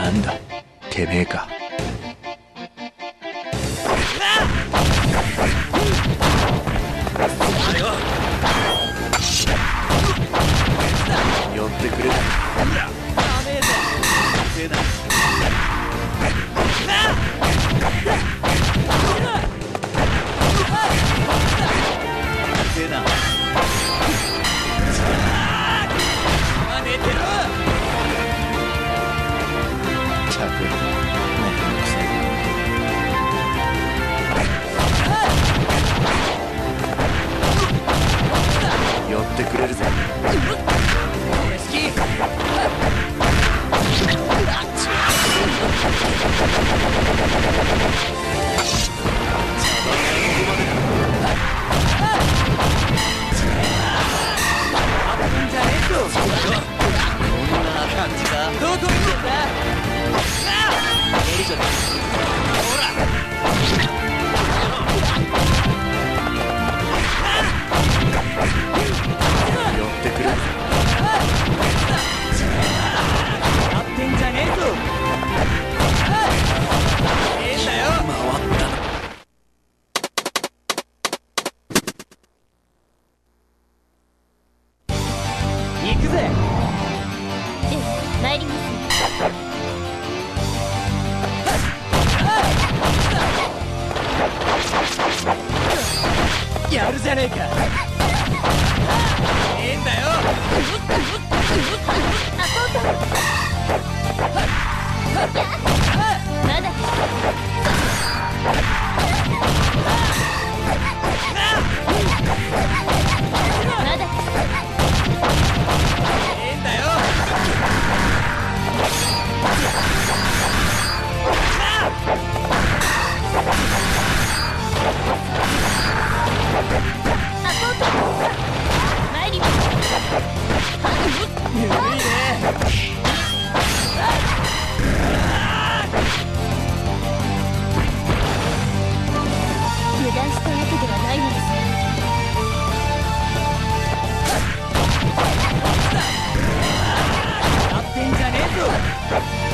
なんだ？てめえか。寄ってくれ。ダメだせなせ寄ってくれるぜ。ぜ。ええ参りますやるじゃねえか。いいんだよ。Stop.